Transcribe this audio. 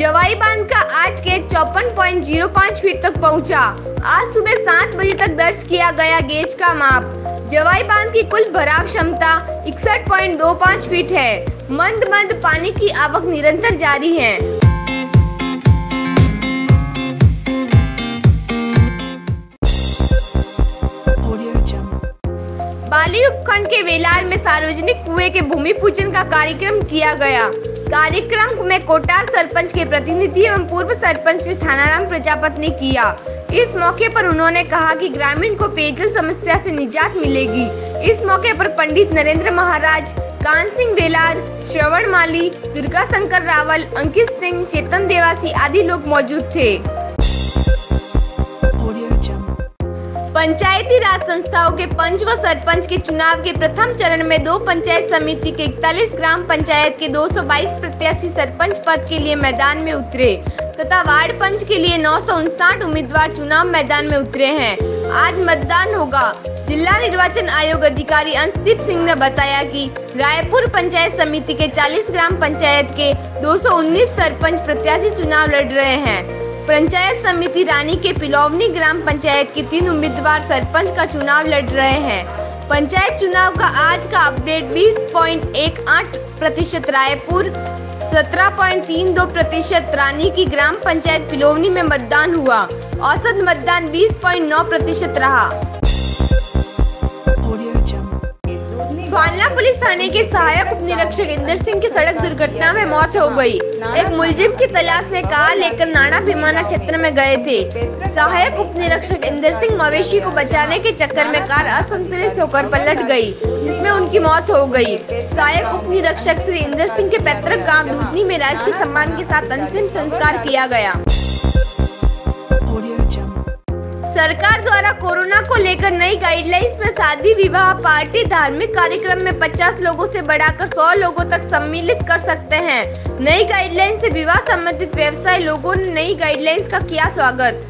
जवाई बाँध का आज के चौपन पॉइंट ज़ीरो पाँच फीट तक पहुँचा। आज सुबह सात बजे तक दर्ज किया गया गेज का माप। जवाई बाँध की कुल भराव क्षमता इकसठ पॉइंट दो पाँच फीट है। मंद मंद पानी की आवक निरंतर जारी है। बाली उपखंड के वेलार में सार्वजनिक कुएँ के भूमि पूजन का कार्यक्रम किया गया। कार्यक्रम में कोटार सरपंच के प्रतिनिधि एवं पूर्व सरपंच थानाराम प्रजापत ने किया। इस मौके पर उन्होंने कहा कि ग्रामीण को पेयजल समस्या से निजात मिलेगी। इस मौके पर पंडित नरेंद्र महाराज, कान सिंह बेलार श्रवण माली, दुर्गा शंकर रावल, अंकित सिंह, चेतन देवासी आदि लोग मौजूद थे। पंचायती राज संस्थाओं के पंच व सरपंच के चुनाव के प्रथम चरण में दो पंचायत समिति के इकतालीस ग्राम पंचायत के 222 प्रत्याशी सरपंच पद के लिए मैदान में उतरे तथा वार्ड पंच के लिए नौ सौ उनसठ उम्मीदवार चुनाव मैदान में उतरे हैं। आज मतदान होगा। जिला निर्वाचन आयोग अधिकारी अंशदीप सिंह ने बताया कि रायपुर पंचायत समिति के 40 ग्राम पंचायत के 219 सरपंच प्रत्याशी चुनाव लड़ रहे हैं। पंचायत समिति रानी के पिलौवनी ग्राम पंचायत के तीन उम्मीदवार सरपंच का चुनाव लड़ रहे हैं। पंचायत चुनाव का आज का अपडेट 20.18 प्रतिशत रायपुर 17.32 प्रतिशत रानी की ग्राम पंचायत पिलोवनी में मतदान हुआ। औसत मतदान 20.9 प्रतिशत रहा। फालना पुलिस थाने के सहायक उप निरीक्षक इंदर सिंह की सड़क दुर्घटना में मौत हो गई। एक मुलजिम की तलाश में कार लेकर नाना भीमाना क्षेत्र में गए थे सहायक उप निरीक्षक इंदर सिंह मवेशी को बचाने के चक्कर में कार असंतुलित होकर पलट गई, जिसमें उनकी मौत हो गई। सहायक उप निरीक्षक श्री इंदर सिंह के पैतृक गाँव दूधनी में राजकीय सम्मान के साथ अंतिम संस्कार किया गया सरकार द्वारा कोरोना को लेकर नई गाइडलाइंस में शादी, विवाह पार्टी धार्मिक कार्यक्रम में 50 लोगों से बढ़ाकर 100 लोगों तक सम्मिलित कर सकते हैं। नई गाइडलाइन से विवाह संबंधित व्यवसाय, लोगों ने नई गाइडलाइंस का किया स्वागत।